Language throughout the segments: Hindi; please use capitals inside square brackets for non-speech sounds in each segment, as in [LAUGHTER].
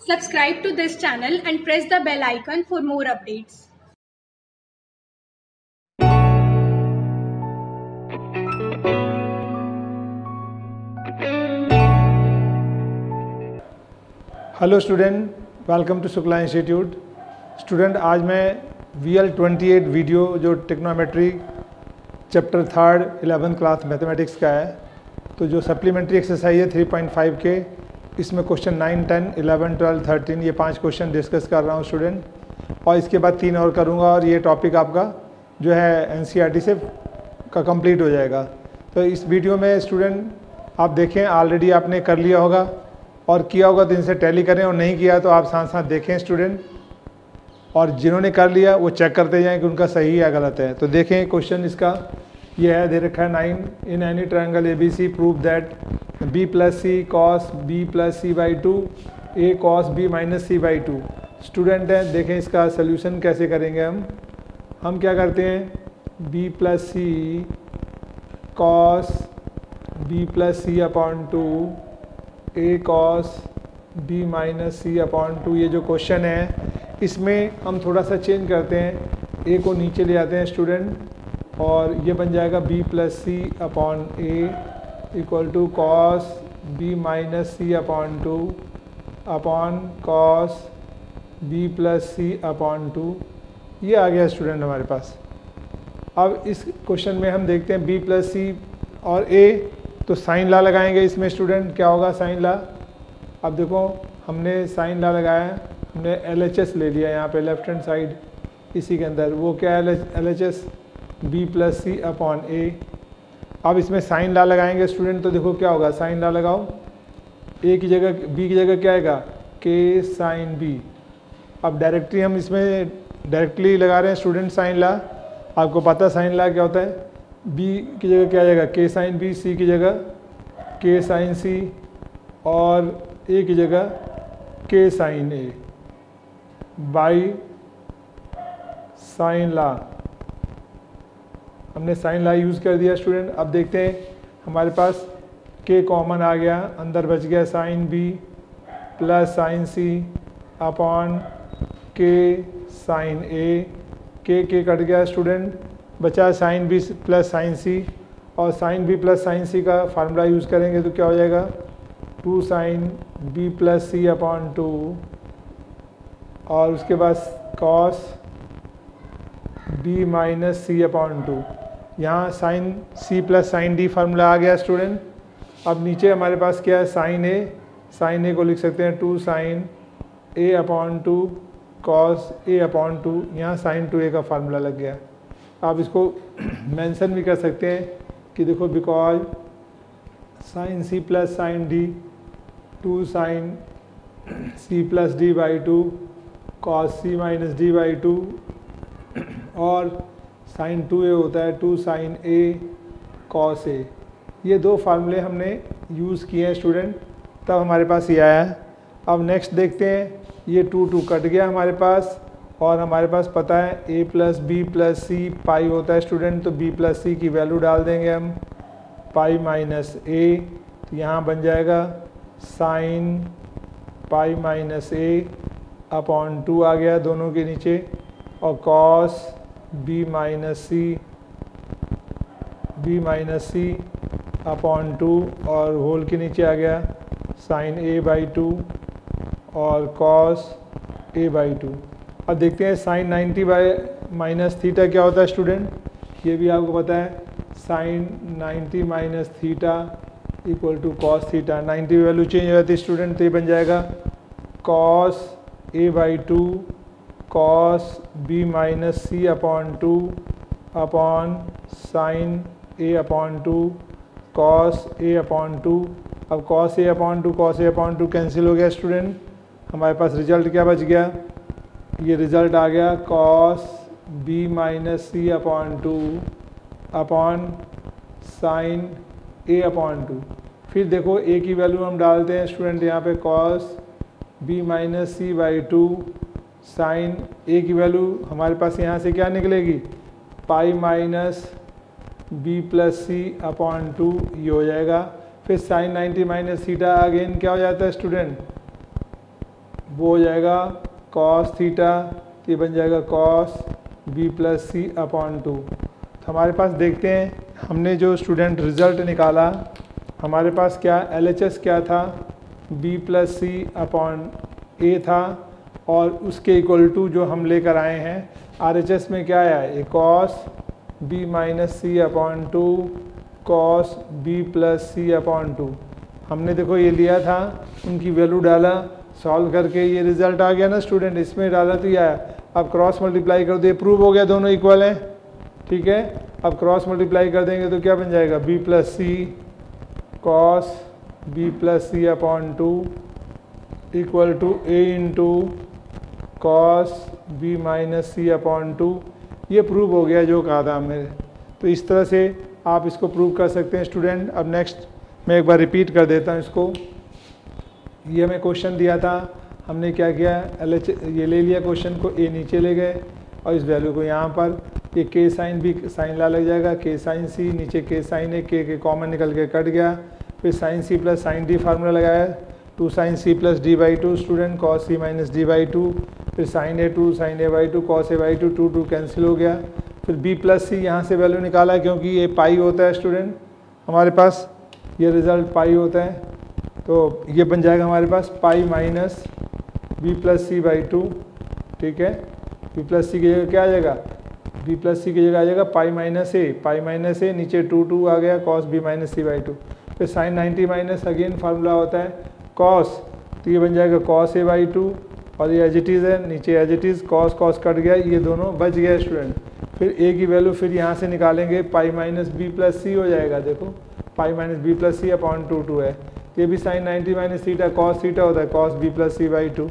Subscribe to this channel and press the bell icon for more updates. Hello student welcome to Shukla institute student आज मैं V L twenty eight video जो trigonometry chapter third eleven class mathematics का है तो जो सप्लीमेंट्री एक्सरसाइज है थ्री पॉइंट फाइव के इसमें question nine ten eleven twelve thirteen ये पाँच क्वेश्चन डिस्कस कर रहा हूँ स्टूडेंट और इसके बाद तीन और करूँगा और ये टॉपिक आपका जो है एन e से का कंप्लीट हो जाएगा। तो इस वीडियो में स्टूडेंट आप देखें ऑलरेडी आपने कर लिया होगा और किया होगा तो इनसे टैली करें और नहीं किया तो आप साथ साथ देखें स्टूडेंट और जिन्होंने कर लिया, वो चेक करते जाएँ कि उनका सही है या गलत है। तो देखें क्वेश्चन इसका। ये है, दे रखा है nine in any triangle A B C prove that B plus C cos B plus C by two A cos B minus C by two student हैं, देखें इसका सोल्यूशन कैसे करेंगे हम। हम क्या करते हैं? B plus C cos B plus C upon two A cos B minus C upon two ये जो क्वेश्चन है, इसमें हम थोड़ा सा चेंज करते हैं। ए को नीचे ले आते हैं स्टूडेंट और ये बन जाएगा B plus C upon A equal to cos B minus C upon two upon cos B plus C upon two ये आ गया स्टूडेंट हमारे पास। अब इस क्वेश्चन में हम देखते हैं बी प्लस सी और ए तो साइन ला लगाएँगे इसमें स्टूडेंट क्या होगा साइन ला? अब देखो, हमने साइन ला लगाया, हमने एस ले लिया यहाँ पे लेफ़्ट हैंड साइड इसी के अंदर। वो क्या L H S B plus C upon A अब इसमें साइन ला लगाएँगे स्टूडेंट तो देखो क्या होगा? साइन ला लगाओ। ए की जगह बी की जगह क्या आएगा? के साइन बी अब डायरेक्टली हम इसमें डायरेक्टली लगा रहे हैं स्टूडेंट साइन ला। आपको पता साइन ला क्या होता है? बी की जगह क्या आ जाएगा? के साइन बी सी की जगह के साइन सी और ए की जगह K sine A by sine law. हमने साइन ला यूज़ कर दिया स्टूडेंट। अब देखते हैं, हमारे पास के कॉमन आ गया, अंदर बच गया sine B plus sine C upon K sine A के के कट गया स्टूडेंट, बचा sine B plus sine C और sine B plus sine C का फार्मूला यूज़ करेंगे तो क्या हो जाएगा? Two sine B plus C upon two और उसके बाद cos B minus C upon two यहाँ sine C plus sine D formula आ गया स्टूडेंट अब नीचे हमारे पास क्या है? साइन ए साइन ए को लिख सकते हैं two sine A upon two cos A upon two यहाँ साइन टू ए का फार्मूला लग गया। आप इसको [CLEARS THROAT] मेंशन भी कर सकते हैं कि देखो because sine C plus sine D two sine C plus D by two cos C minus D by two और साइन टू ए होता है, two sine A cos A. ये दो फार्मूले हमने यूज़ किए हैं स्टूडेंट तब हमारे पास ये आया। अब नेक्स्ट देखते हैं। ये टू टू कट गया हमारे पास और हमारे पास पता है A plus B plus C pi होता है स्टूडेंट तो बी प्लस सी की वैल्यू डाल देंगे हम। पाई माइनस ए तो यहाँ बन जाएगा। Sine pi minus A upon two आ गया दोनों के नीचे। और cos B minus C B minus C upon two और होल के नीचे आ गया साइन ए बाई टू और कॉस ए बाई टू अब देखते हैं साइन 90 बाई माइनस थीटा क्या होता है स्टूडेंट ये भी आपको पता है sine 90 minus theta equal to cos theta 90 value change हो जाती है स्टूडेंट तो ये बन जाएगा cos A by two cos B minus C upon two upon sine A upon two cos A upon two अब cos A upon two cos A upon two cancel हो गया स्टूडेंट हमारे पास रिज़ल्ट क्या बच गया? ये रिज़ल्ट आ गया cos B minus C upon two upon sine A upon two फिर देखो ए की वैल्यू हम डालते हैं स्टूडेंट यहाँ पे cos B minus C by two sine A की वैल्यू हमारे पास यहाँ से क्या निकलेगी? Pi minus B plus C upon two, ये हो जाएगा। फिर साइन 90 माइनस थीटा अगेन क्या हो जाता है, स्टूडेंट? वो हो जाएगा कॉस थीटा, ये बन जाएगा cos B plus C upon two. तो हमारे पास देखते हैं, हमने जो स्टूडेंट रिज़ल्ट निकाला, हमारे पास क्या एल क्या था? B plus C upon A था। और उसके इक्वल टू जो हम लेकर आए हैं आरएचएस में क्या आया? A cos B minus C upon two cos B plus C upon two हमने देखो ये लिया था, उनकी वैल्यू डाला सॉल्व करके ये रिज़ल्ट आ गया ना स्टूडेंट इसमें डाला तो ये आया। अब क्रॉस मल्टीप्लाई कर दो, ये प्रूव हो गया दोनों इक्वल हैं। ठीक है? अब क्रॉस मल्टीप्लाई कर देंगे तो क्या बन जाएगा? B plus C cos B plus C upon two equal to A into cos B minus C upon two ये प्रूव हो गया जो कहा था हमने। तो इस तरह से आप इसको प्रूव कर सकते हैं स्टूडेंट अब नेक्स्ट मैं एक बार रिपीट कर देता हूँ इसको। ये हमें क्वेश्चन दिया था, हमने क्या किया? एल ये ले लिया क्वेश्चन को ए नीचे ले गए और इस वैल्यू को यहाँ पर, ये के साइन भी साइन ला लग जाएगा। के साइन सी नीचे के साइन है के के कॉमन निकल के कट गया। फिर sine C plus sine D formula लगाया। Two sine C plus D by two, student cos C minus D by two, फिर sine A two, sine A by two, cos A by two two two cancel हो गया। फिर बी प्लस सी, यहाँ से वैल्यू निकाला क्योंकि ये पाई होता है स्टूडेंट हमारे पास, ये रिज़ल्ट पाई होता है। तो ये बन जाएगा हमारे पास pi minus B plus C by two, ठीक है? बी प्लस सी की जगह क्या आ जाएगा? बी प्लस सी की जगह आ जाएगा pi minus A, pi minus ए, नीचे टू टू आ गया, cos B minus C by two. फिर sine ninety minus again formula होता है कॉस तो ये बन जाएगा कॉस ए बाई टू और ये एजिटीज़ है, नीचे as it is cos cos cut गया, ये दोनों बच गया स्टूडेंट फिर ए की वैल्यू फिर यहाँ से निकालेंगे pi minus B plus C हो जाएगा, देखो pi minus B plus C upon two two है. ये भी sine ninety minus theta cos theta होता है cos B plus C by two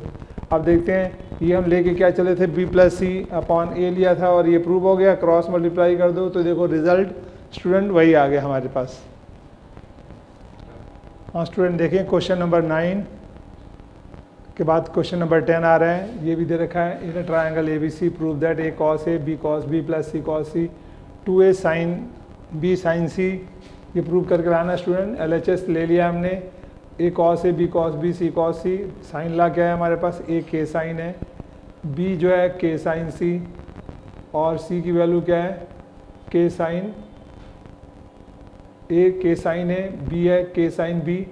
अब देखते हैं, ये हम लेके क्या चले थे B plus C upon A लिया था, और ये प्रूव हो गया क्रॉस मल्टीप्लाई कर दो तो देखो रिज़ल्ट स्टूडेंट वही आ गया हमारे पास. हाँ स्टूडेंट देखें क्वेश्चन नंबर नाइन के बाद क्वेश्चन नंबर टेन आ रहे हैं। ये भी दे रखा है। In triangle A B C prove that A cos A B cos B plus C cos C two A sine B sine C ये प्रूव करके लाना स्टूडेंट एल एच एस ले लिया हमने। A cos A B cos B C cos C sine law क्या है हमारे पास। ए के साइन है। बी जो है के साइन सी और सी की वैल्यू क्या है? के साइन ए के साइन है बी है के साइन बी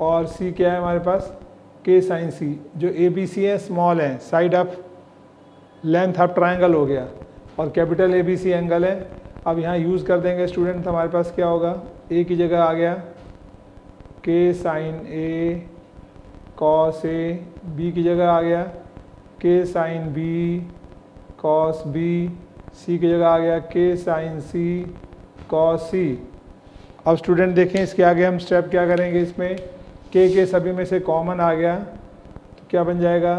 और सी क्या है हमारे पास? के साइन सी जो ए बी सी है स्मॉल है side of length of triangle हो गया, और capital A B C angle है। अब यहाँ यूज़ कर देंगे स्टूडेंट हमारे पास क्या होगा? ए की जगह आ गया। K sine A cos A B की जगह आ गया। K sine B cos B C की जगह आ गया। के साइन सी कॉस। सी अब स्टूडेंट देखें इसके आगे हम स्टेप क्या करेंगे इसमें? के के सभी में से कॉमन आ गया। तो क्या बन जाएगा?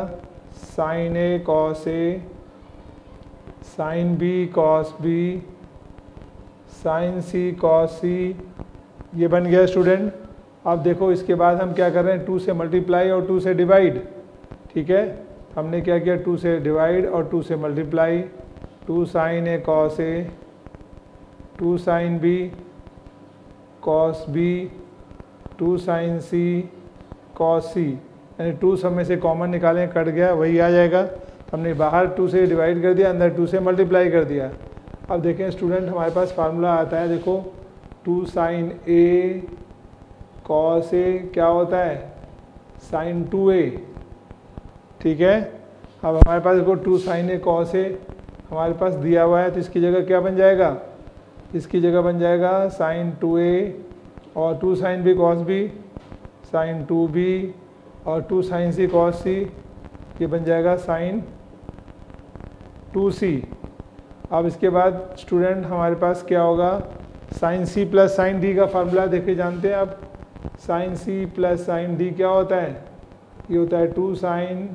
Sine A cos A sine B cos B sine C cos C ये बन गया स्टूडेंट अब देखो इसके बाद हम क्या कर रहे हैं? टू से मल्टीप्लाई और टू से डिवाइड ठीक है? हमने क्या किया? टू से डिवाइड और टू से multiply two sine A cos A two sine B, cos B, two sine C, cos C. यानी टू सब में से कॉमन निकालें, कट गया, वही आ जाएगा। हमने बाहर टू से डिवाइड कर दिया, अंदर टू से मल्टीप्लाई कर दिया। अब देखें, स्टूडेंट, हमारे पास फार्मूला आता है, देखो, two sine A, cos A, क्या होता है? Sine two A. ठीक है? अब हमारे पास देखो, two sine A, cos A, हमारे पास दिया हुआ है तो इसकी जगह क्या बन जाएगा? इसकी जगह बन जाएगा साइन टू ए और two sine B cos B, sine two B और two sine C cos C, ये बन जाएगा साइन टू सी। अब इसके बाद स्टूडेंट, हमारे पास क्या होगा? Sine C plus sine D का फार्मूला देखे जानते हैं आप। Sine C plus sine D क्या होता है? ये होता है two sine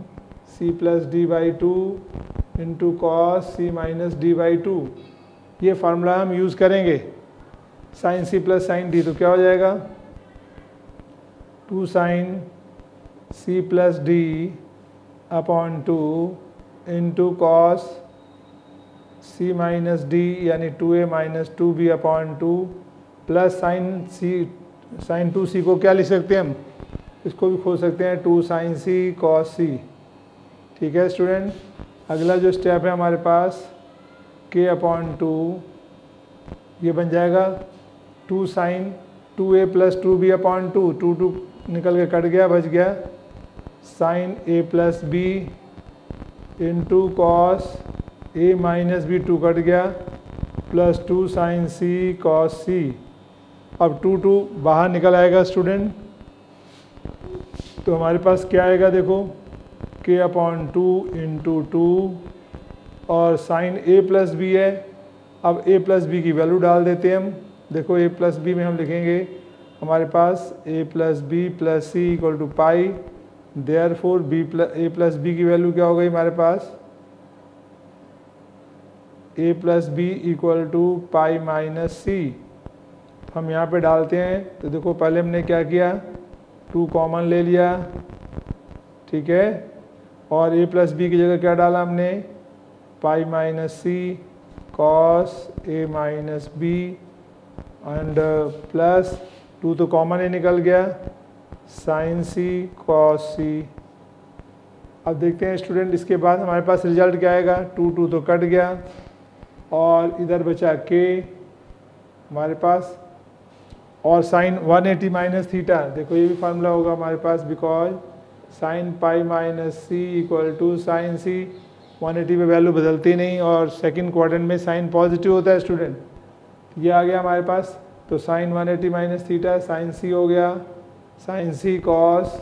C plus D by two into cos C minus D by two. ये फार्मूला हम यूज़ करेंगे। Sine C plus sine D तो क्या हो जाएगा? Two sine C plus D upon two into cos C minus D यानी two A minus two B upon two plus sine C sine two C को क्या लिख सकते हैं हम? इसको भी खोज सकते हैं two sine C cos C ठीक है स्टूडेंट अगला जो स्टेप है हमारे पास के अपॉन टू ये बन जाएगा two sine two A plus two B upon two two two निकल के कट गया, बच गया। Sine A plus B into cos A minus B two cut गया plus two sine C cos C अब टू टू बाहर निकल आएगा स्टूडेंट तो हमारे पास क्या आएगा देखो K upon two into two और साइन ए प्लस बी है। अब ए प्लस बी की वैल्यू डाल देते हैं हम। देखो ए प्लस बी में हम लिखेंगे, हमारे पास A plus B plus C equal to pi therefore B plus A plus B की वैल्यू क्या हो गई हमारे पास? A plus B equal to pi minus C हम यहाँ पे डालते हैं तो देखो पहले हमने क्या किया? टू कॉमन ले लिया, ठीक है? और ए प्लस बी की जगह क्या डाला हमने? Pi minus C cos A minus B and plus two तो कॉमन ही निकल गया साइन सी कॉस सी अब देखते हैं स्टूडेंट इसके बाद हमारे पास रिज़ल्ट क्या आएगा? टू टू तो कट गया, और इधर बचा के हमारे पास, और साइन 180 एटी माइनस थीटा देखो ये भी फार्मूला होगा हमारे पास because sine pi minus C equal to sine C 180 पे वैल्यू बदलती नहीं और सेकंड क्वाड्रेंट में साइन पॉजिटिव होता है स्टूडेंट ये आ गया हमारे पास. तो sine 180 eighty minus theta sine C हो गया. Sine C cos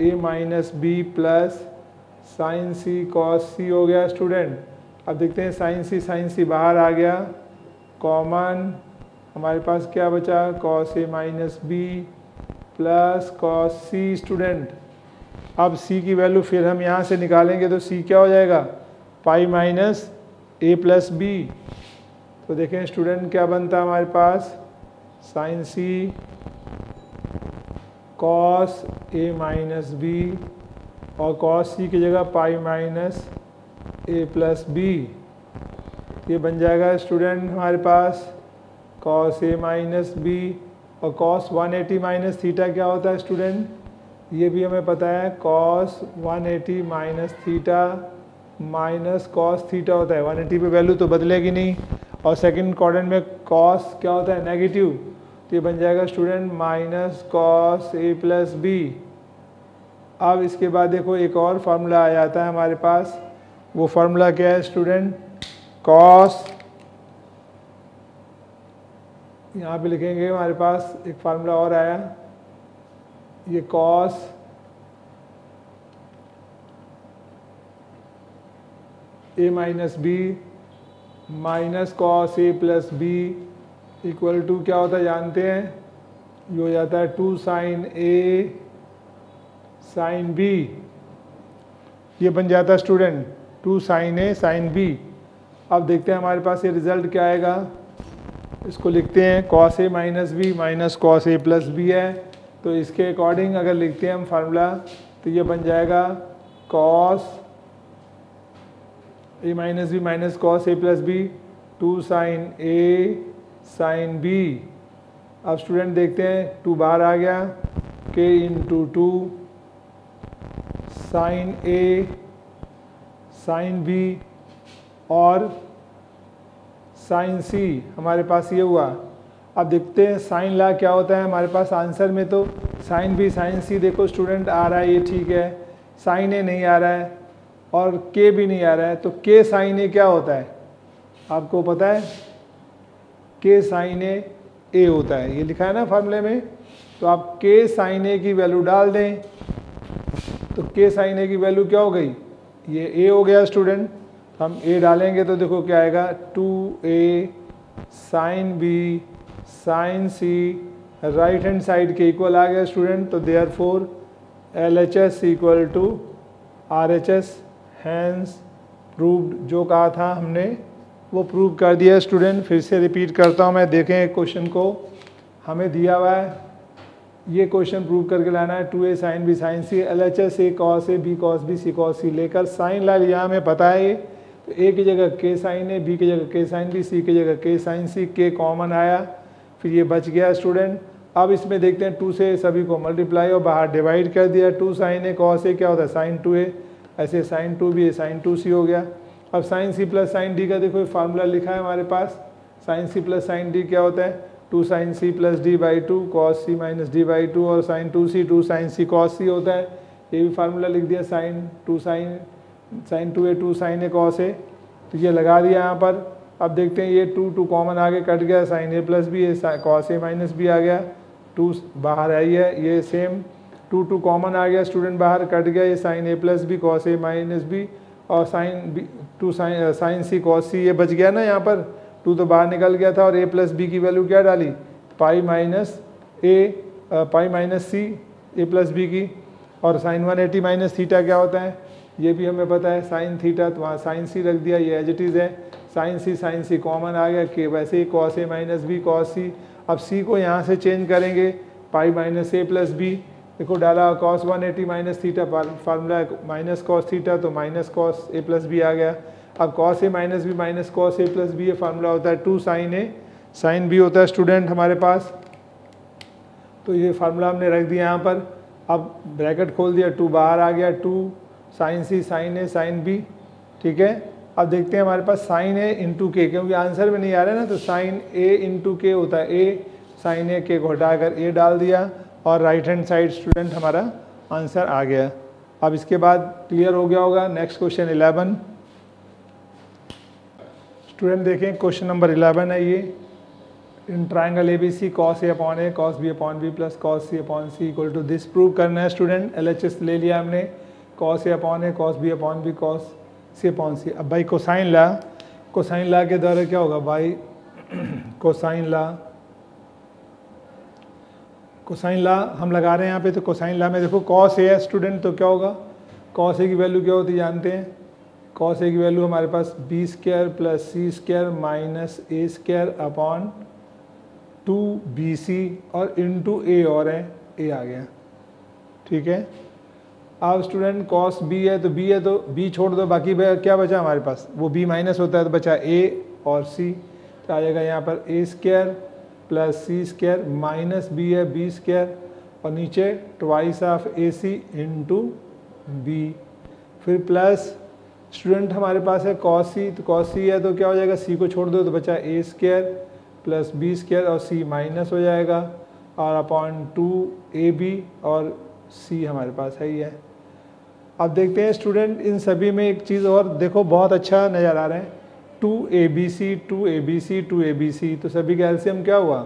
A minus B plus sine C cos C हो गया स्टूडेंट अब देखते हैं साइन सी साइन सी बाहर आ गया. कॉमन हमारे पास क्या बचा? Cos A minus B plus cos C student अब सी की वैल्यू फिर हम यहाँ से निकालेंगे तो सी क्या हो जाएगा? Pi minus A plus B. तो देखें, स्टूडेंट क्या बनता है हमारे पास? Sine C cos A minus B और कॉस सी की जगह pi minus A plus B. ये बन जाएगा स्टूडेंट हमारे पास कॉस ए माइनस बी और कॉस 180 एटी माइनस थीटा क्या होता है स्टूडेंट? ये भी हमें पता है, cos 180 eighty minus theta minus cos theta होता है। 180 पे वैल्यू तो बदलेगी नहीं। और सेकंड क्वाड्रेंट में कॉस क्या होता है? नेगेटिव तो ये बन जाएगा student minus cos A plus B अब इसके बाद देखो, एक और फार्मूला आ जाता है हमारे पास। वो फार्मूला क्या है स्टूडेंट कॉस यहाँ पे लिखेंगे हमारे पास, एक फार्मूला और आया। ये cos A minus B minus cos A plus B equal to क्या होता है? जानते हैं? ये हो जाता है two sine A sine B ये बन जाता है student two sine A sine B अब देखते हैं हमारे पास ये रिज़ल्ट क्या आएगा। इसको लिखते हैं cos A minus B minus cos A plus B है। तो इसके अकॉर्डिंग अगर लिखते हैं हम फार्मूला तो ये बन जाएगा cos A minus B minus cos A plus B two sine A sine B अब स्टूडेंट देखते हैं टू बार आ गया के into two sine A sine B और साइन सी हमारे पास ये हुआ। अब देखते हैं साइन ला क्या होता है हमारे पास आंसर में तो साइन बी साइन सी देखो स्टूडेंट आ रहा है, ये ठीक है। साइन ए नहीं आ रहा है और के भी नहीं आ रहा है तो के साइन ए क्या होता है? आपको पता है? के साइन ए ए होता है। ये लिखा है ना फॉर्मूले में? तो आप के साइन ए की वैल्यू डाल दें तो के साइन ए की वैल्यू क्या हो गई? ये ए हो गया स्टूडेंट हम ए डालेंगे तो देखो क्या आएगा? Two A sine B sine C right hand side के इक्वल आ गया स्टूडेंट तो therefore L H S equal to R H S hence proved जो कहा था हमने, वो प्रूव कर दिया स्टूडेंट फिर से रिपीट करता हूँ मैं, देखें क्वेश्चन को। हमें दिया हुआ है, ये क्वेश्चन प्रूव करके लाना है two A sine B sine C L H S A cos A B cos B C cos C लेकर साइन ला लिया हमें पता है तो ए की जगह के साइन ए बी की जगह के साइन बी सी की जगह के साइन सी के कॉमन आया, फिर ये बच गया स्टूडेंट अब इसमें देखते हैं टू से सभी को मल्टीप्लाई और बाहर डिवाइड कर दिया। Two sine A cos A क्या होता है? साइन टू ए ऐसे साइन टू भी साइन टू सी हो गया। अब sine C plus sine D का देखो फार्मूला लिखा है हमारे पास। Sine C plus sine D क्या होता है? Two sine C plus D by two cos C minus D by two और sine two C, two sine C cos C होता है। ये भी फार्मूला लिख दिया, sine two sine sine two A, two sine A cos A. तो ये लगा दिया यहाँ पर। अब देखते हैं ये टू टू कॉमन आगे कट गया, साइन ए प्लस भी है कॉस ए माइनस भी आ गया। टू बाहर आई है, ये सेम। टू टू कॉमन आ गया, स्टूडेंट बाहर कट गया, ये sine A plus B cos A minus B और sine B two sine sine C cos C ये बच गया ना यहाँ पर। टू तो बाहर निकल गया था और ए प्लस बी की वैल्यू क्या डाली? Pi minus A pi minus C A plus B की। और sine one eighty minus theta क्या होता है? ये भी हमें पता है, साइन थीटा तो वहाँ साइन सी रख दिया, ये एज इट इज़ है। Sine C sine C common आ गया कि वैसे ही cos A minus B cos C अब सी को यहाँ से चेंज करेंगे pi minus A plus B देखो, डाला cos one eighty minus theta formula minus cos theta तो minus cos A plus B आ गया। अब cos A minus B minus cos A plus B ये फार्मूला होता है two sine A sine B होता है स्टूडेंट हमारे पास। तो ये फार्मूला हमने रख दिया यहाँ पर। अब ब्रैकेट खोल दिया टू बाहर आ गया two sine C sine A sine B ठीक है? अब देखते हैं हमारे पास साइन ए इंटू के क्योंकि आंसर में नहीं आ रहा है ना तो साइन ए इंटू के होता है ए साइन ए के को हटाकर ए डाल दिया। और राइट हैंड साइड स्टूडेंट हमारा आंसर आ गया। अब इसके बाद क्लियर हो गया होगा। नेक्स्ट क्वेश्चन इलेवन स्टूडेंट देखें क्वेश्चन नंबर इलेवन है ये। In triangle A B C cos A upon A cos B upon B plus cos C upon C equal to this prove करना है स्टूडेंट एल एच एस ले लिया हमने। Cos A upon A cos B upon B cos C upon C अब भाई कोसाइन ला। कोसाइन ला के द्वारा क्या होगा भाई? [CLEARS THROAT] कोसाइन ला। कोसाइन ला हम लगा रहे हैं यहाँ पे तो कोसाइन ला में देखो कॉस ए है स्टूडेंट तो क्या होगा? कॉस ए की वैल्यू क्या होती है, जानते हैं? कॉस ए की वैल्यू हमारे पास B square plus C square minus A square upon two B C और इंटू ए और है ए आ गया। ठीक है? अब स्टूडेंट कॉस बी है तो बी है तो बी छोड़ दो, बाकी क्या बचा हमारे पास? वो बी माइनस होता है तो बचा ए और सी तो आ जाएगा यहाँ पर A square plus C square minus B है बी स्क्र और नीचे twice of A C into B फिर प्लस स्टूडेंट हमारे पास है कॉस सी तो कॉस सी है तो क्या हो जाएगा? सी को छोड़ दो तो बचा A square plus B square और सी माइनस हो जाएगा। और अपॉन टू ए बी और सी हमारे पास है ही है अब देखते हैं स्टूडेंट इन सभी में एक चीज़ और देखो, बहुत अच्छा नज़र आ रहा है। Two A B C, two A B C, two A B C तो सभी का एल्सियम क्या हुआ?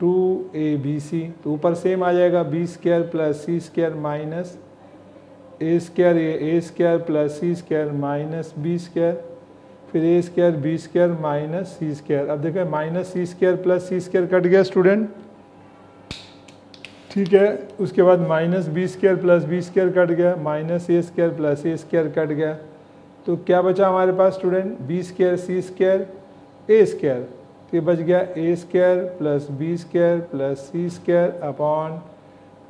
टू ए बी सी तो ऊपर सेम आ जाएगा, B square plus C square minus A square A square plus C square minus B square फिर A square B square minus C square अब देखें minus C square plus C square cut गया स्टूडेंट ठीक है, उसके बाद minus B square plus B square cut गया minus A square plus A square cut गया। तो क्या बचा हमारे पास student B square C square A square तो ये बच गया A square plus B square plus C square upon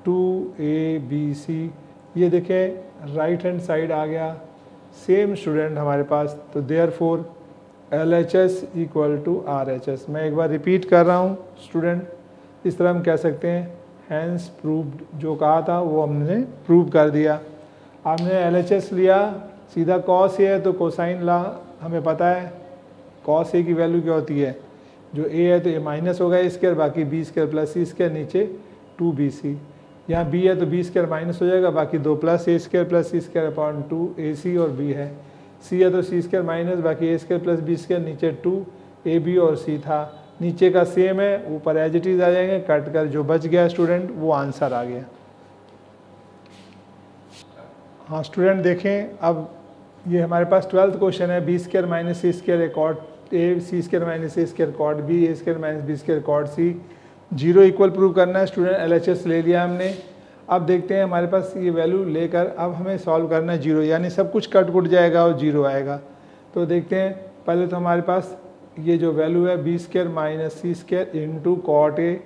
two A B C ये देखें राइट हैंड साइड आ गया. सेम स्टूडेंट हमारे पास तो therefore L H S equal to R H S मैं एक बार रिपीट कर रहा हूँ स्टूडेंट इस तरह हम कह सकते हैं हैंस प्रूव्ड जो कहा था, वो हमने प्रूव कर दिया. आपने एल एच एस लिया सीधा कॉस ए है तो कोसाइन ला, हमें पता है कॉस ए की वैल्यू क्या होती है? जो ए है तो ए माइनस होगा ए स्केयर बाकी B square plus C square नीचे टू बी सी यहाँ बी है तो बी स्केयर माइनस हो जाएगा, बाकी दो plus A square plus C square upon two A C और बी है। सी है तो सी स्केयर माइनस बाकी A square plus B square नीचे टू ए बी और सी था। नीचे का सेम है ऊपर एज इट इज़ आ जाएँगे कट कर जो बच गया स्टूडेंट वो आंसर आ गया। हाँ स्टूडेंट देखें, अब ये हमारे पास ट्वेल्थ क्वेश्चन है, B square minus C square record A, C square minus A square cot B, A square minus B square cot C. Zero equal prove करना है स्टूडेंट एल एच एस ले लिया हमने। अब देखते हैं हमारे पास ये वैल्यू लेकर अब हमें सॉल्व करना है ज़ीरो, यानी सब कुछ कट कुट जाएगा और ज़ीरो आएगा। तो देखते हैं, पहले तो हमारे पास ये जो वैल्यू है, B square minus C square into cot A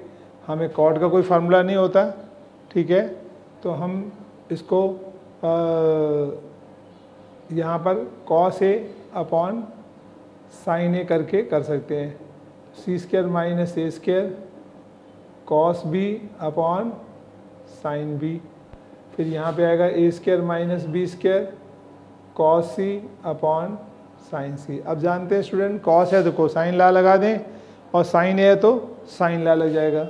हमें कॉट का कोई फार्मूला नहीं होता, ठीक है? तो हम इसको यहाँ पर cos A upon sine A करके कर सकते हैं। C square minus A square cos B upon sine B फिर यहाँ पे आएगा A square minus B square cos C upon sine C अब जानते हैं स्टूडेंट कॉस है तो कोसाइन ला लगा दें और साइन ए है तो साइन ला लग जाएगा।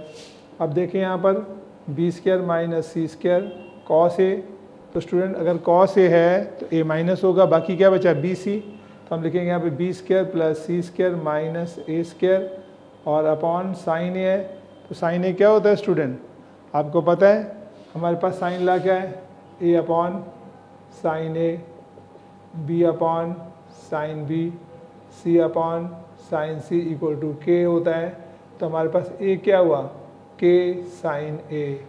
अब देखें यहाँ पर B square minus C square cos A तो स्टूडेंट अगर कॉस ए है तो ए माइनस होगा, बाकी क्या बचा? बी सी तो हम लिखेंगे यहाँ पे B square plus C square minus A square और अपॉन साइन ए है तो साइन ए क्या होता है स्टूडेंट आपको पता है, हमारे पास साइन ला क्या है? A upon sine A B upon sine B C upon sine C equal to k होता है। तो हमारे पास ए क्या हुआ? के साइन ए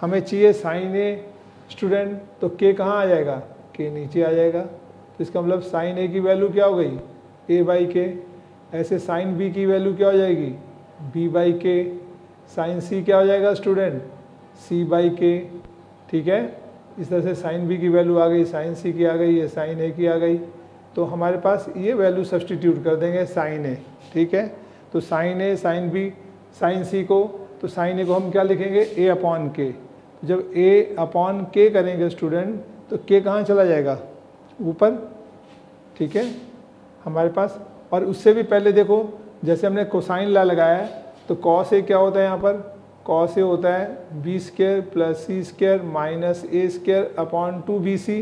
हमें चाहिए साइन ए स्टूडेंट तो के कहाँ आ जाएगा? के नीचे आ जाएगा। तो इसका मतलब साइन ए की वैल्यू क्या हो गई? ए बाई के ऐसे साइन बी की वैल्यू क्या हो जाएगी? B by k sine C क्या हो जाएगा स्टूडेंट सी बाई के ठीक है? इस तरह से साइन बी की वैल्यू आ गई साइन सी की आ गई, ये साइन ए की आ गई। तो हमारे पास ये वैल्यू सब्सटीट्यूट कर देंगे साइन ए ठीक है? तो sine A sine B sine C को तो साइन ए को हम क्या लिखेंगे? ए अपॉन के जब ए अपॉन के करेंगे स्टूडेंट तो के कहाँ चला जाएगा? ऊपर। ठीक है? हमारे पास। और उससे भी पहले देखो, जैसे हमने कोसाइन ला लगाया है तो कॉस ए क्या होता है यहाँ पर? कॉस ए होता है B square plus C square minus A square upon two B C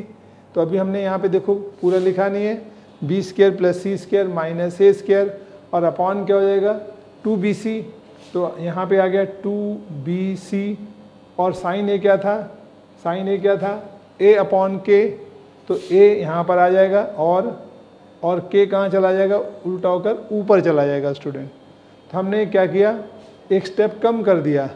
तो अभी हमने यहाँ पे देखो, पूरा लिखा नहीं है। B square plus C square minus A square और अपॉन क्या हो जाएगा? टू बी सी तो यहाँ पे आ गया टू बी सी और साइन ए क्या था? साइन ए क्या था? ए अपॉन के तो ए यहाँ पर आ जाएगा और और के कहाँ चला जाएगा? उल्टा होकर ऊपर चला जाएगा स्टूडेंट तो हमने क्या किया? एक स्टेप कम कर दिया।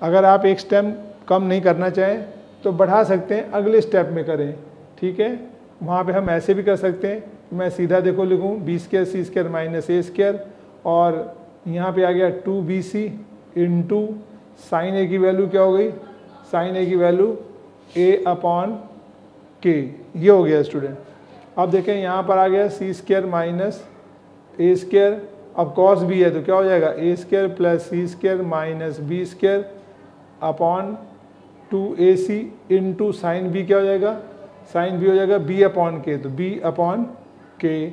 अगर आप एक स्टेप कम नहीं करना चाहें तो बढ़ा सकते हैं, अगले स्टेप में करें। ठीक है? वहाँ पे हम ऐसे भी कर सकते हैं। मैं सीधा देखो लिखूँ B square C square minus A square और यहाँ पे आ गया two B C into sine A की वैल्यू क्या हो गई? साइन ए की वैल्यू ए अपॉन के। ये हो गया स्टूडेंट। अब देखें, यहाँ पर आ गया C square minus A square अब कॉस बी है तो क्या हो जाएगा? A square plus C square minus B square upon two A C into sine B क्या हो जाएगा? साइन बी हो जाएगा बी अपॉन के तो बी अपॉन के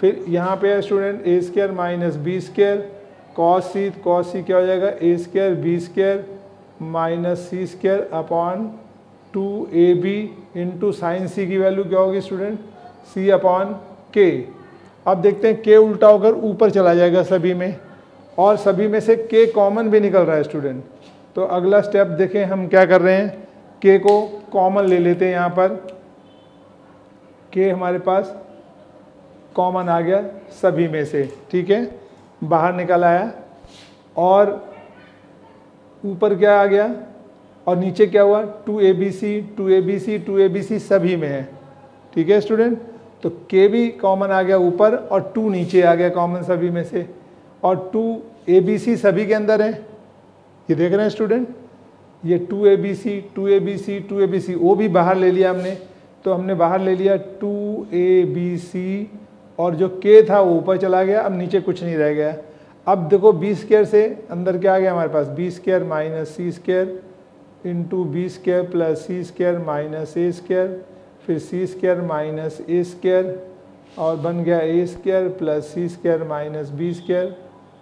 फिर यहाँ पे है student, A square minus B square cos C cos C क्या हो जाएगा? A square B square minus C square upon two A B into sine C की वैल्यू क्या होगी स्टूडेंट सी अपॉन के अब देखते हैं के उल्टा होकर ऊपर चला जाएगा सभी में। और सभी में से के कॉमन भी निकल रहा है स्टूडेंट तो अगला स्टेप देखें हम क्या कर रहे हैं। के को कॉमन ले लेते हैं यहाँ पर। के हमारे पास कॉमन आ गया सभी में से, ठीक है? बाहर निकल आया और ऊपर क्या आ गया और नीचे क्या हुआ? Two A B C two A B C two A B C सभी में है। ठीक है स्टूडेंट तो के भी कॉमन आ गया ऊपर और टू नीचे आ गया कॉमन सभी में से। और टू ए बी सी सभी के अंदर है। ये देख रहे हैं स्टूडेंट ये two A B C two A B C two A B C वो भी बाहर ले लिया हमने। तो हमने बाहर ले लिया टू ए बी सी और जो के था वो ऊपर चला गया, अब नीचे कुछ नहीं रह गया। अब देखो बी स्केयर से अंदर क्या आ गया हमारे पास? B square minus C square into B square plus C square minus A square फिर C square minus A square और बन गया A square plus C square minus B square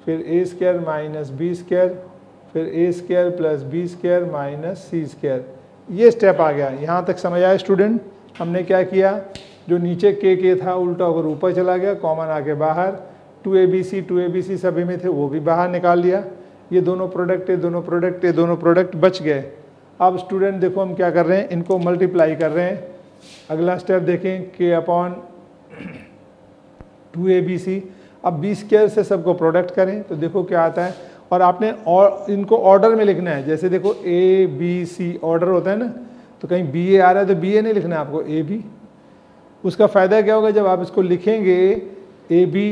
फिर A square minus B square फिर A square plus B square minus C square ये स्टेप आ गया। यहाँ तक समझ आया स्टूडेंट हमने क्या किया? जो नीचे के के था, उल्टा होकर ऊपर चला गया कॉमन आके बाहर। Two A B C two A B C सभी में थे, वो भी बाहर निकाल लिया। ये दोनों प्रोडक्ट ये दोनों प्रोडक्ट ये दोनों प्रोडक्ट बच गए। अब स्टूडेंट देखो हम क्या कर रहे हैं, इनको मल्टीप्लाई कर रहे हैं। अगला स्टेप देखें k upon two A B C अब बी स्केयर से सबको प्रोडक्ट करें तो देखो क्या आता है। और आपने और इनको ऑर्डर में लिखना है, जैसे देखो ए बी सी ऑर्डर होता है ना तो कहीं बी ए आ रहा है तो बी ए नहीं लिखना है आपको ए बी उसका फ़ायदा क्या होगा? जब आप इसको लिखेंगे ए बी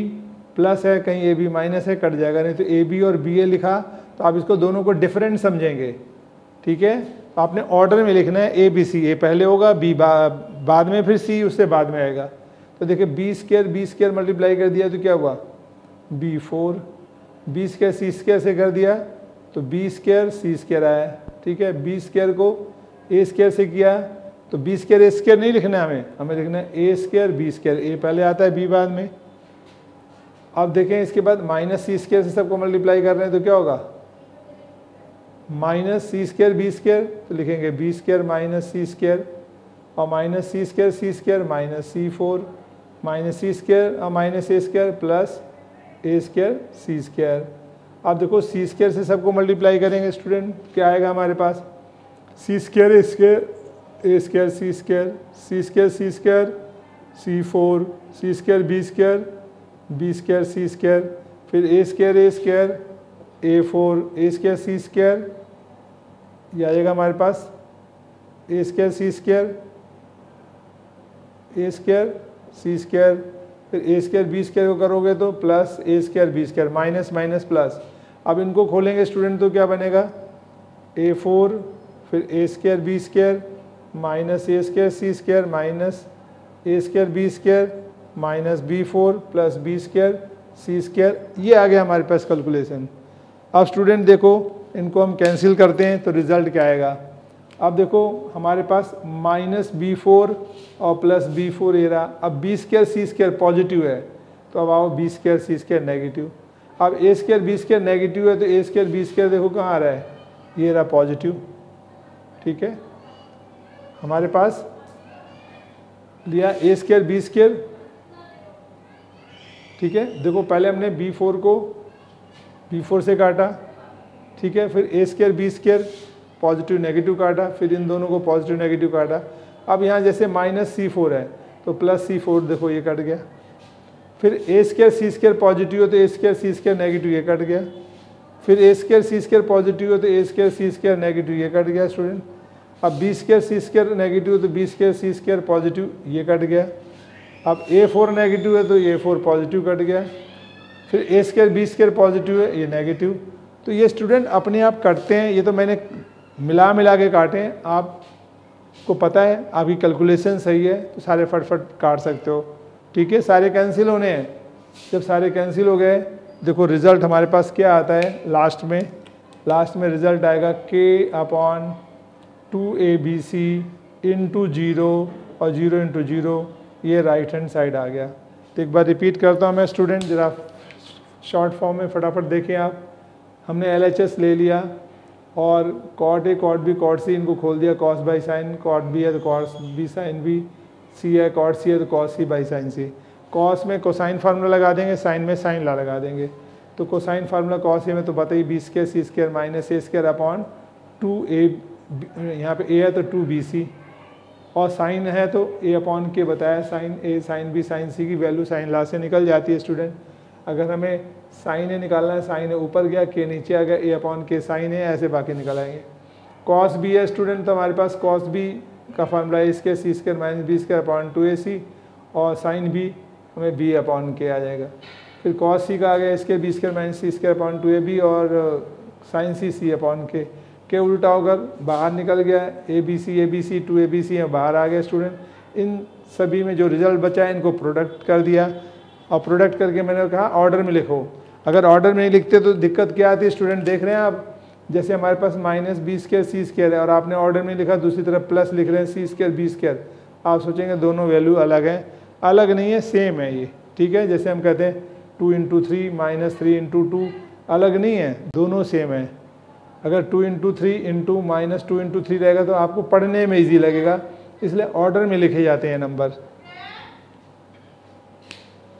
प्लस है कहीं ए बी माइनस है कट जाएगा। नहीं तो ए बी और बी ए लिखा तो आप इसको दोनों को डिफरेंट समझेंगे। ठीक है? तो आपने ऑर्डर में लिखना है ए बी सी ए पहले होगा बी बा, बाद में फिर सी उससे बाद में आएगा। तो देखिए B square B square multiply कर दिया तो क्या हुआ? B four B square C square से कर दिया तो बी स्केयर सी स्केयर आया। ठीक है? बी स्केयर को ए स्केयर से किया तो बी स्केयर ए स्केयर नहीं लिखना है हमें। हमें लिखना है A square B square A पहले आता है बी बाद में। अब देखें, इसके बाद माइनस सी स्केयर से सबको मल्टीप्लाई कर रहे हैं तो क्या होगा? Minus C square B square तो लिखेंगे B square minus C square और minus C square C square minus C four minus C square और minus A square plus A square C square अब देखो सी स्केयर से सबको मल्टीप्लाई करेंगे स्टूडेंट क्या आएगा हमारे पास? C square A square A square C square C square C square C four C square B square B square C square फिर A square A square A four A square C square ये आ जाएगा हमारे पास A square C square A square C square फिर ए स्केयर बी स्केयर को करोगे तो plus A square B square minus minus plus अब इनको खोलेंगे स्टूडेंट तो क्या बनेगा? ए फोर फिर A square B square minus A square C square minus A square B square minus B four plus B square C square ये आ गया हमारे पास कैलकुलेशन अब स्टूडेंट देखो, इनको हम कैंसिल करते हैं तो रिज़ल्ट क्या आएगा? अब देखो, हमारे पास माइनस बी फोर और प्लस बी फोर ए रहा। अब B square C square positive है तो अब आओ B square C square negative अब A square B square negative है तो ए स्केयर बी स्केयर देखो कहाँ आ रहा है? ये रहा पॉजिटिव ठीक है? हमारे पास लिया ए स्केयर बी स्केयर ठीक है? देखो, पहले हमने बी फोर को बी फोर से काटा। ठीक है? फिर A square B square positive negative काटा। फिर इन दोनों को पॉजिटिव नेगेटिव काटा। अब यहाँ जैसे माइनस सी फोर है तो प्लस सी फोर देखो, ये कट गया। फिर A square C square positive हो तो A square C square negative ये कट गया। फिर A square C square positive हो तो A square C square negative ये कट गया स्टूडेंट अब B square C square negative हो तो B square C square positive ये कट गया। अब ए फोर नेगेटिव है तो ए फोर पॉजिटिव कट गया। फिर A square B square positive है, ये नेगेटिव तो ये स्टूडेंट अपने आप कटते हैं, ये तो मैंने मिला मिला के काटे हैं। आपको पता है, आपकी कैलकुलेशन सही है तो सारे फटफट काट सकते हो। ठीक है, सारे कैंसिल होने हैं। जब सारे कैंसिल हो गए, देखो रिज़ल्ट हमारे पास क्या आता है लास्ट में। लास्ट में रिज़ल्ट आएगा के upon two A B C into zero और ज़ीरो इंटू ज़ीरो ये राइट हैंड साइड आ गया। तो एक बार रिपीट करता हूँ मैं स्टूडेंट जरा शॉर्ट फॉर्म में फटाफट देखें आप। हमने एलएचएस ले लिया और cot A cot B cot C इनको खोल दिया। Cos by sine cot B है तो cos B sine B C है कॉट सी है तो cos C by sine C cos में कोसाइन फार्मूला लगा देंगे साइन में साइन ला लगा देंगे। तो कोसाइन फार्मूला कॉस ए में तो बताइए B square C square minus A square upon two A यहाँ पे ए है तो टू बी सी और साइन है तो ए अपॉन के बताया, sine A sine B sine C की वैल्यू साइन ला से निकल जाती है स्टूडेंट अगर हमें साइन ए निकालना है, साइन ए ऊपर गया के नीचे आ गया ए अपॉन के साइन ए ऐसे बाकी निकल आएँगे। कॉस बी है स्टूडेंट तो हमारे पास कॉस बी का फार्मूला है इसके C square minus B square upon two A C और साइन बी हमें बी अपॉन के आ जाएगा। फिर कॉस सी का आ गया, इसके B square minus C square upon two A B और sine C C upon K के उल्टा होकर बाहर निकल गया A B C A B C two A B C बाहर आ गया स्टूडेंट इन सभी में जो रिज़ल्ट बचा है, इनको प्रोडक्ट कर दिया। और प्रोडक्ट करके मैंने कहा ऑर्डर में लिखो। अगर ऑर्डर में नहीं लिखते तो दिक्कत क्या आती स्टूडेंट देख रहे हैं आप, जैसे हमारे पास minus B square C square है, और आपने ऑर्डर में लिखा, दूसरी तरफ़ प्लस लिख रहे हैं सी स्केयर बी स्केयर आप सोचेंगे दोनों वैल्यू अलग हैं। अलग नहीं है सेम है ये, ठीक है? जैसे हम कहते हैं two into three minus three into two अलग नहीं है, दोनों सेम है। अगर two into three into minus two into three रहेगा तो आपको पढ़ने में ईजी लगेगा। इसलिए ऑर्डर में लिखे जाते हैं नंबर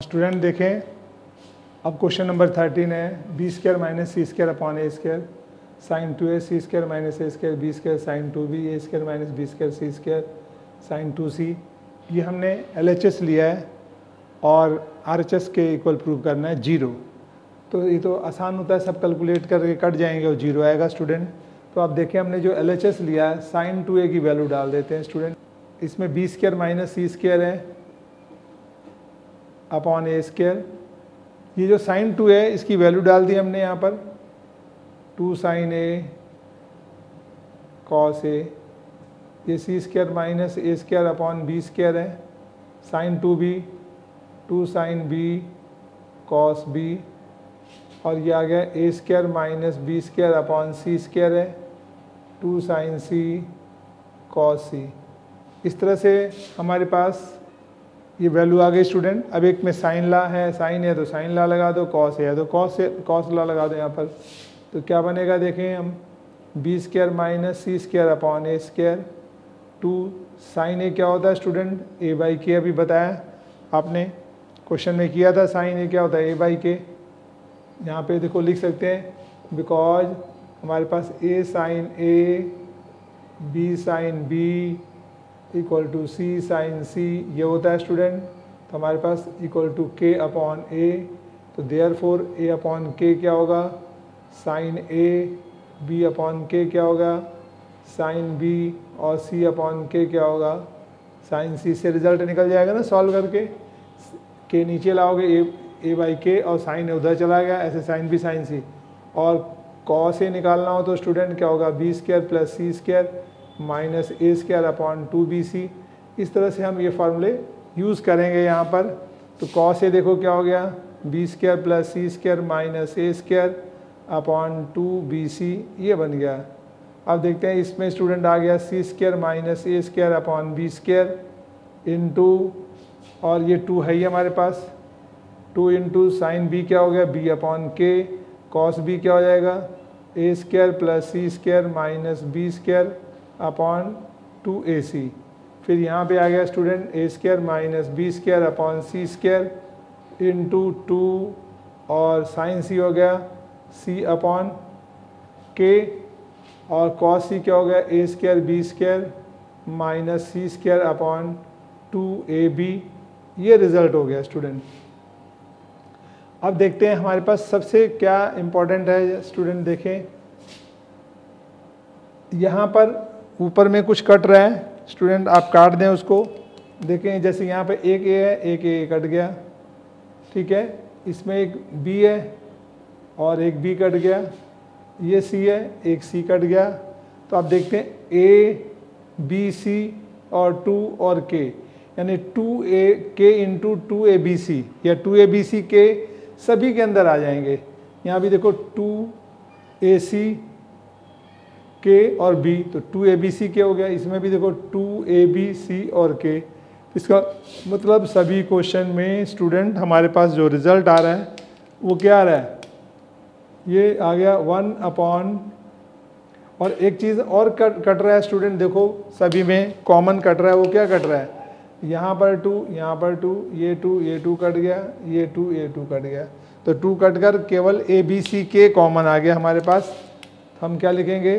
स्टूडेंट देखें, अब क्वेश्चन नंबर थर्टीन है। B square minus C square upon A square sine two A C square minus A square B square sine two B A square minus B square C square sine two C ये हमने एस लिया है और एस के इक्वल प्रूव करना है ज़ीरो तो ये तो आसान होता है, सब कैलकुलेट करके कट जाएँगे और ज़ीरो आएगा स्टूडेंट तो आप देखें हमने जो एल एच एस लिया है साइन टू ए की वैल्यू डाल देते हैं स्टूडेंट इसमें B square minus C square है अपॉन ए स्केयर ये जो साइन टू है, इसकी वैल्यू डाल दी हमने यहाँ पर। Two sine A cos A ये C square minus A square upon B square है sine two B two sine B cos B और ये आ गया A square minus B square upon C square है। Two sine C cos C इस तरह से हमारे पास ये वैल्यू आ गई स्टूडेंट अब एक में साइन ला है साइन है तो साइन ला लगा दो कॉस है तो कॉस कॉस ला लगा दो यहाँ पर। तो क्या बनेगा देखें हम B square minus C square upon A square two sine A क्या होता है स्टूडेंट ए बाई के अभी बताया आपने। क्वेश्चन में किया था साइन ए क्या होता है? ए बाई के यहाँ पे देखो लिख सकते हैं बिकॉज़ हमारे पास A sine A B sine B equal to C sine C ये होता है स्टूडेंट तो हमारे पास equal to K upon A तो देयर फोर ए अपॉन के क्या होगा? साइन ए बी अपॉन के क्या होगा? साइन बी और सी अपॉन के क्या होगा? साइन सी से रिज़ल्ट निकल जाएगा ना सॉल्व करके. के नीचे लाओगे ए ए बाई के और साइन उधर चला गया, ऐसे साइन बी साइन सी। और कॉ से निकालना हो तो स्टूडेंट क्या होगा? B square plus C square minus A square upon two B C इस तरह से हम ये फार्मूले यूज़ करेंगे यहाँ पर। तो कॉ से देखो क्या हो गया? B square plus C square minus A square upon two B C ये बन गया। अब देखते हैं इसमें स्टूडेंट आ गया C square minus A square upon B square into और ये टू है ही हमारे पास। टू इंटू साइन बी क्या हो गया? B upon K, cos B क्या हो जाएगा? A square plus C square minus B square upon two A C. फिर यहाँ पे आ गया student, A square minus B square upon C square into two और साइन सी हो गया, सी अपॉन के और कॉस सी क्या हो गया? A square B square minus C square upon two A B. ये रिज़ल्ट हो गया स्टूडेंट। अब देखते हैं हमारे पास सबसे क्या इम्पोर्टेंट है स्टूडेंट देखें। यहाँ पर ऊपर में कुछ कट रहा है। स्टूडेंट आप काट दें उसको। देखें, जैसे यहाँ पे एक ए है, एक ए कट गया। ठीक है? इसमें एक बी है और एक बी कट गया। ये सी है, एक सी कट गया। तो आप देखते हैं ए बी सी और टू और के यानी two A K into two A B C या टू ए बी सी के सभी के अंदर आ जाएँगे। यहाँ भी देखो टू ए सी के और बी तो टू ए बी सी के हो गया। इसमें भी देखो टू ए बी सी और के। इसका मतलब सभी क्वेश्चन में स्टूडेंट हमारे पास जो रिज़ल्ट आ रहा है, वो क्या आ रहा है? ये आ गया वन अपॉन, और एक चीज़ और कट कट रहा है स्टूडेंट, देखो, सभी में कॉमन कट रहा है, वो क्या कट रहा है? यहाँ पर टू यहाँ पर टू ये टू ये टू कट गया, ये टू ये टू कट गया। तो टू कट कर केवल ए बी सी के कॉमन आ गया हमारे पास। हम क्या लिखेंगे?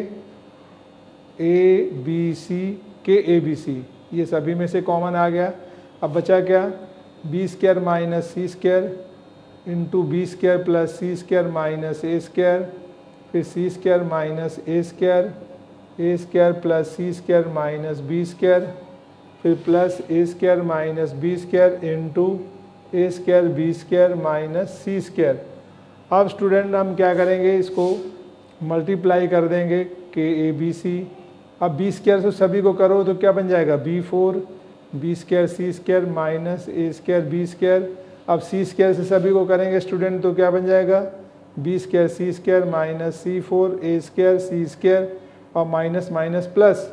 ए बी सी के ए बी सी ये सभी में से कॉमन आ गया। अब बचा क्या? B square minus C square into B square plus C square minus A square फिर C square minus A square A square plus C square minus B square फिर plus A square minus B square into A square B square minus C square अब स्टूडेंट हम क्या करेंगे, इसको मल्टीप्लाई कर देंगे के ए बी सी। अब बी स्क्र से सभी को करो तो क्या बन जाएगा? B four, B square C square minus A square B square अब सी स्क्र से सभी को करेंगे स्टूडेंट तो क्या बन जाएगा? B square C square minus C four, A square C square और माइनस माइनस प्लस।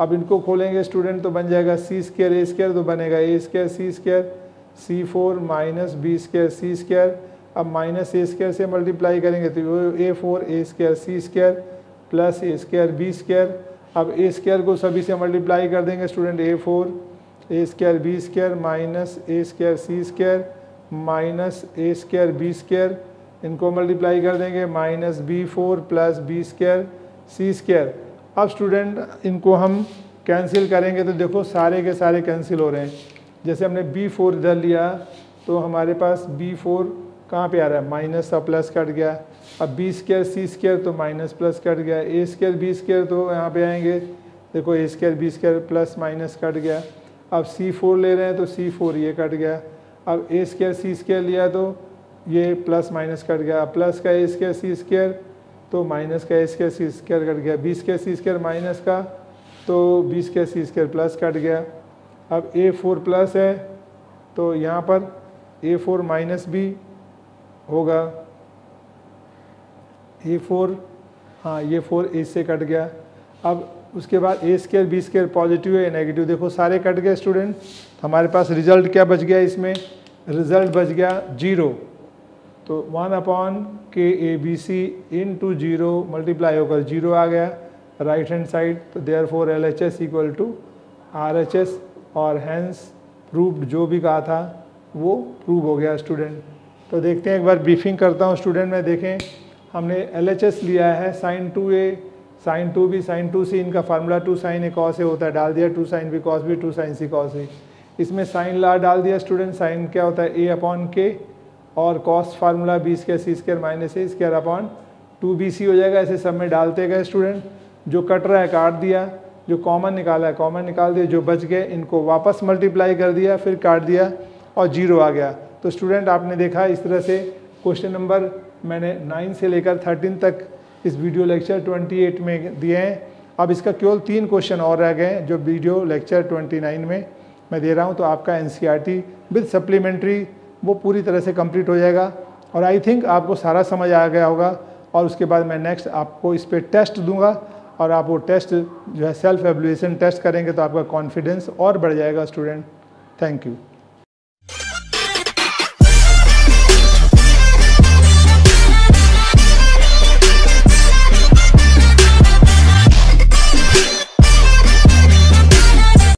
अब इनको खोलेंगे स्टूडेंट तो बन जाएगा सी स्केयर ए स्केयर तो बनेगा A square C square C four minus B square C square अब माइनस ए स्केयर से मल्टीप्लाई करेंगे तो A four A square C square plus A square B square अब ए स्केयर को सभी से मल्टीप्लाई कर देंगे student A four A square B square minus A square C square minus A square B square इनको मल्टीप्लाई कर देंगे minus B four plus B square C square अब स्टूडेंट इनको हम कैंसिल करेंगे तो देखो सारे के सारे कैंसिल हो रहे हैं। जैसे हमने बी फोर इधर लिया तो हमारे पास बी फोर कहाँ पे आ रहा है? माइनस और प्लस कट गया। अब बी स्केयर सी स्केयर तो माइनस प्लस कट गया। ए स्केयर बी स्केयर तो यहाँ पे आएँगे। देखो A square B square plus minus cut गया। अब सी फोर ले रहे हैं तो सी फोर ये कट गया। अब ए स्केयर सी स्केयर लिया तो ये प्लस माइनस कट गया। प्लस का ए स्केयर सी स्क्र तो माइनस का A square C square cut गया। बीस के सी स्क्र माइनस का तो बीस के सी स्क्र प्लस कट गया। अब ए फोर प्लस है तो यहाँ पर ए फोर माइनस भी होगा। ए फोर हाँ ये फोर ए से कट गया। अब उसके बाद A square B square positive है नेगेटिव? देखो, सारे कट गए स्टूडेंट। हमारे पास रिज़ल्ट क्या बच गया इसमें? रिज़ल्ट बच गया ज़ीरो। तो one upon K A B C into zero multiply होकर ज़ीरो आ गया। राइट हैंड साइड तो therefore L H S equal to R H S और हैंस प्रूव्ड जो भी कहा था, वो प्रूव हो गया स्टूडेंट तो देखते हैं, एक बार ब्रीफिंग करता हूँ स्टूडेंट में, देखें। हमने एल एच एस लिया है sine two A sine two B sine two C इनका formula two sine A cos A होता है, डाल दिया two sine B cos B two sine C cos A इसमें साइन ला डाल दिया स्टूडेंट साइन क्या होता है? ए अपॉन के और cos formula B square C square minus A square upon two B C हो जाएगा। ऐसे सब में डालते गए स्टूडेंट जो कट रहा है, काट दिया, जो कॉमन निकाला है कॉमन निकाल दिया, जो बच गए, इनको वापस मल्टीप्लाई कर दिया, फिर काट दिया और ज़ीरो आ गया। तो स्टूडेंट आपने देखा इस तरह से क्वेश्चन नंबर मैंने नाइन से लेकर थर्टीन तक इस वीडियो लेक्चर 28 में दिए हैं। अब इसका केवल तीन क्वेश्चन और रह गए जो वीडियो लेक्चर 29 में मैं दे रहा हूँ। तो आपका एन विद सप्लीमेंट्री वो पूरी तरह से कंप्लीट हो जाएगा। और आई थिंक आपको सारा समझ आ गया होगा और उसके बाद मैं नेक्स्ट आपको इस पर टेस्ट दूँगा और आप वो टेस्ट जो है सेल्फ एवलुएसन टेस्ट करेंगे तो आपका कॉन्फिडेंस और बढ़ जाएगा स्टूडेंट थैंक यू